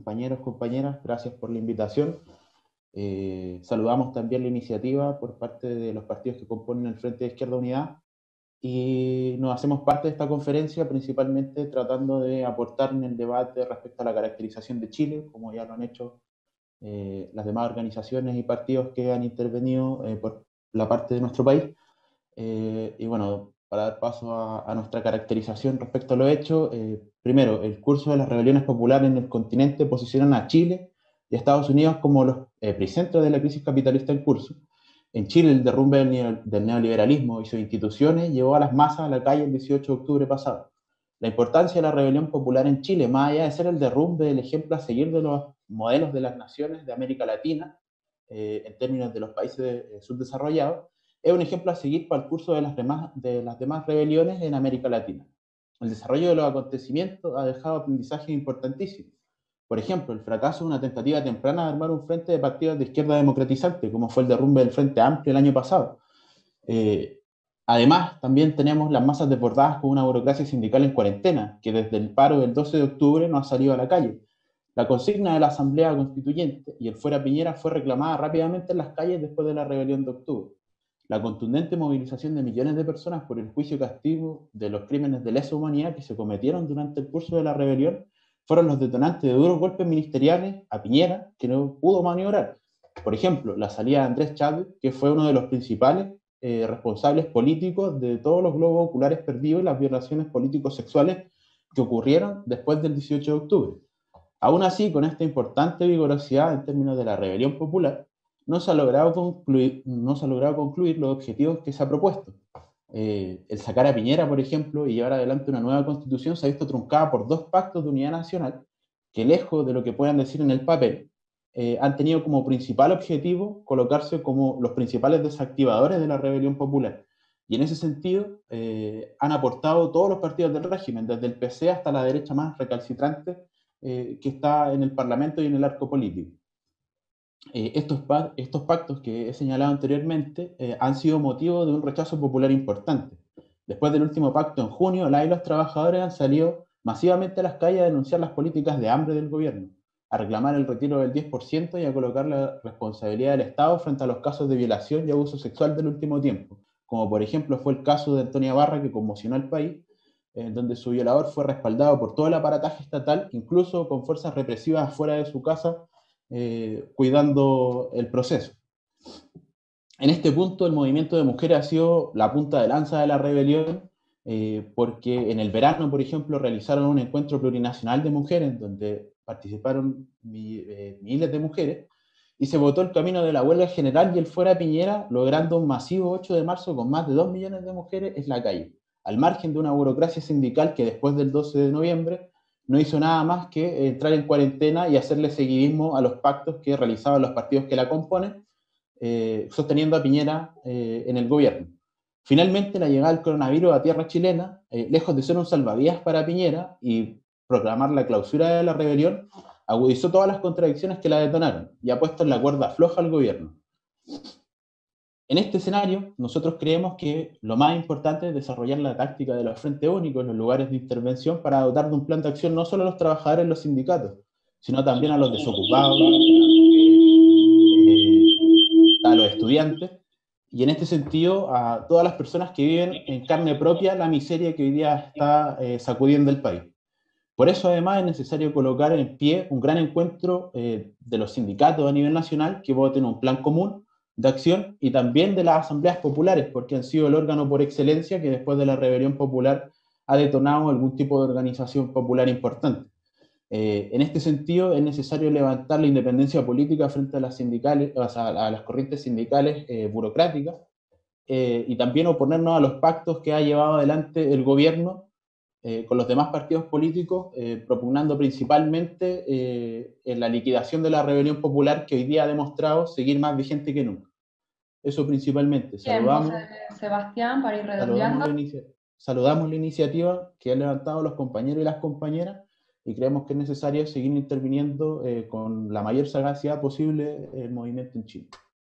compañeros, compañeras, gracias por la invitación. Eh, saludamos también la iniciativa por parte de los partidos que componen el Frente de Izquierda Unidad y nos hacemos parte de esta conferencia principalmente tratando de aportar en el debate respecto a la caracterización de Chile, como ya lo han hecho eh, las demás organizaciones y partidos que han intervenido eh, por la parte de nuestro país. y bueno, para dar paso a, nuestra caracterización respecto a lo hecho, primero, el curso de las rebeliones populares en el continente posicionan a Chile y a Estados Unidos como los epicentros de la crisis capitalista en curso. En Chile, el derrumbe del neoliberalismo y sus instituciones llevó a las masas a la calle el 18 de octubre pasado. La importancia de la rebelión popular en Chile, más allá de ser el derrumbe del ejemplo a seguir de los modelos de las naciones de América Latina, eh, en términos de los países eh, subdesarrollados, es un ejemplo a seguir para el curso de las, demás, rebeliones en América Latina. El desarrollo de los acontecimientos ha dejado aprendizajes importantísimos. Por ejemplo, el fracaso de una tentativa temprana de armar un frente de partidos de izquierda democratizante, como fue el derrumbe del Frente Amplio el año pasado. Eh, además, también tenemos las masas desbordadas con una burocracia sindical en cuarentena, que desde el paro del 12 de octubre no ha salido a la calle. La consigna de la Asamblea Constituyente y el fuera Piñera fue reclamada rápidamente en las calles después de la rebelión de octubre la contundente movilización de millones de personas por el juicio castigo de los crímenes de lesa humanidad que se cometieron durante el curso de la rebelión fueron los detonantes de duros golpes ministeriales a Piñera, que no pudo maniobrar. Por ejemplo, la salida de Andrés Chávez, que fue uno de los principales eh, responsables políticos de todos los globos oculares perdidos y las violaciones políticos sexuales que ocurrieron después del 18 de octubre. Aún así, con esta importante vigorosidad en términos de la rebelión popular, no se ha logrado concluir, los objetivos que se ha propuesto. Eh, el sacar a Piñera, por ejemplo, y llevar adelante una nueva constitución se ha visto truncada por dos pactos de unidad nacional que, lejos de lo que puedan decir en el papel, eh, han tenido como principal objetivo colocarse como los principales desactivadores de la rebelión popular. Y en ese sentido eh, han aportado todos los partidos del régimen, desde el PC hasta la derecha más recalcitrante que está en el Parlamento y en el arco político. Eh, estos, estos pactos que he señalado anteriormente eh, han sido motivo de un rechazo popular importante. Después del último pacto en junio, la y los trabajadores han salido masivamente a las calles a denunciar las políticas de hambre del gobierno, a reclamar el retiro del 10% y a colocar la responsabilidad del Estado frente a los casos de violación y abuso sexual del último tiempo, como por ejemplo fue el caso de Antonia Barra que conmocionó al país, en donde su violador fue respaldado por todo el aparataje estatal, incluso con fuerzas represivas fuera de su casa eh, cuidando el proceso. En este punto, el movimiento de mujeres ha sido la punta de lanza de la rebelión, eh, porque en el verano, por ejemplo, realizaron un encuentro plurinacional de mujeres, donde participaron eh, miles de mujeres, y se votó el camino de la huelga general y el fuera Piñera, logrando un masivo 8 de marzo con más de 2 millones de mujeres en la calle, al margen de una burocracia sindical que después del 12 de noviembre no hizo nada más que entrar en cuarentena y hacerle seguidismo a los pactos que realizaban los partidos que la componen, eh, sosteniendo a Piñera eh, en el gobierno. Finalmente, la llegada del coronavirus a tierra chilena, eh, lejos de ser un salvavidas para Piñera y proclamar la clausura de la rebelión, agudizó todas las contradicciones que la detonaron y ha puesto en la cuerda floja al gobierno. En este escenario, nosotros creemos que lo más importante es desarrollar la táctica de los frentes únicos en los lugares de intervención para dotar de un plan de acción no solo a los trabajadores en los sindicatos, sino también a los desocupados, eh, a los estudiantes, y en este sentido a todas las personas que viven en carne propia la miseria que hoy día está eh, sacudiendo el país. Por eso, además, es necesario colocar en pie un gran encuentro eh, de los sindicatos a nivel nacional que voten un plan común de acción y también de las asambleas populares, porque han sido el órgano por excelencia que después de la rebelión popular ha detonado algún tipo de organización popular importante. Eh, en este sentido, es necesario levantar la independencia política frente a las, sindicales, a las corrientes sindicales eh, burocráticas eh, y también oponernos a los pactos que ha llevado adelante el gobierno con los demás partidos políticos, propugnando principalmente en la liquidación de la rebelión popular que hoy día ha demostrado seguir más vigente que nunca. Eso principalmente. saludamos, Sebastián, para ir redondeando. Saludamos la, iniciativa que han levantado los compañeros y las compañeras y creemos que es necesario seguir interviniendo eh, con la mayor sagacidad posible el movimiento en Chile.